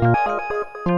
Música